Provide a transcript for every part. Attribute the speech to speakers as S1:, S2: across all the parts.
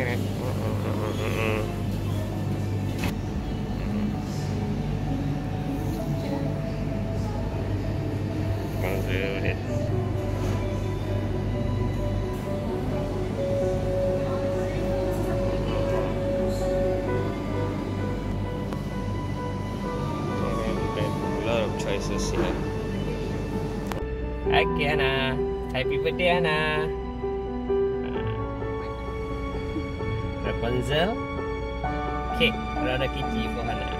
S1: Don't do it. lot of choices here. Hi, Hana. Happy birthday, Hana. Banzel
S2: Kek Rana Kici
S1: Kohana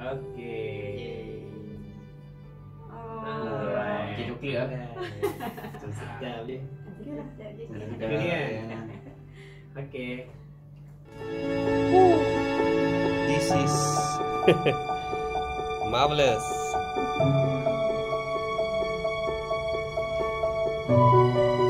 S1: Okay.
S2: Oh.
S1: Alright.
S3: Okay, coklat lah.
S1: sedap
S2: je.
S1: Sedap je. Okay. This is marvelous. Thank you.